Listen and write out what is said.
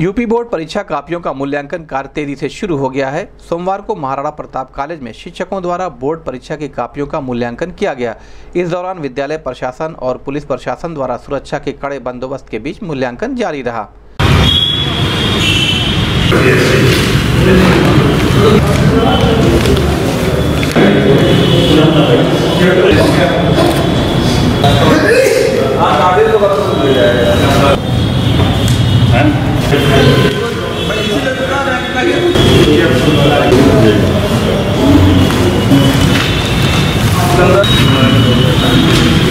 UP board परीक्षा कापियों का मूल्यांकन कार्य तेज़ी से शुरू हो गया है। सोमवार को महाराणा प्रताप कॉलेज में शिक्षकों द्वारा बोर्ड परीक्षा की कापियों का मूल्यांकन किया गया। इस दौरान विद्यालय प्रशासन और पुलिस प्रशासन द्वारा सुरक्षा के कड़े बंदोबस्त के बीच मूल्यांकन जारी रहा। Thank you.